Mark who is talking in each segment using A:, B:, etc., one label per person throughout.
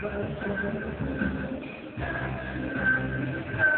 A: Thank you.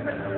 A: Thank you.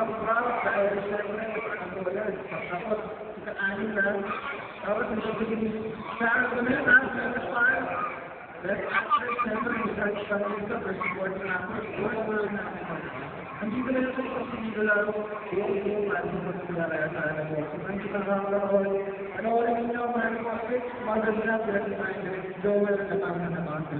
A: الأفكار فأجسامنا وأقوالنا فقط فأعلمنا أردت أن فأعلمنا أن نفعل فأعلمنا أن نفعل فأعلمنا أن نفعل அஞ்சு கிலோ செய்திகளாலும் ஆனால்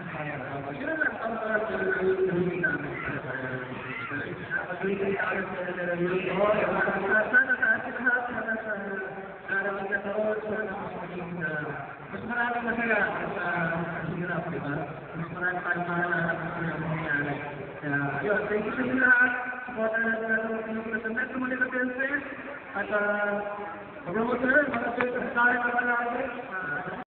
A: Mas maraming masaya sa hirap, di ba? Mas maraming tayong mahanap na mangyayari. Kaya, yun, thank you sa inyo lahat. Supporter na sa Pilipinas and Metro Manila Princess. At, uh, mag-promote na rin, mag-promote sa tayo ng mga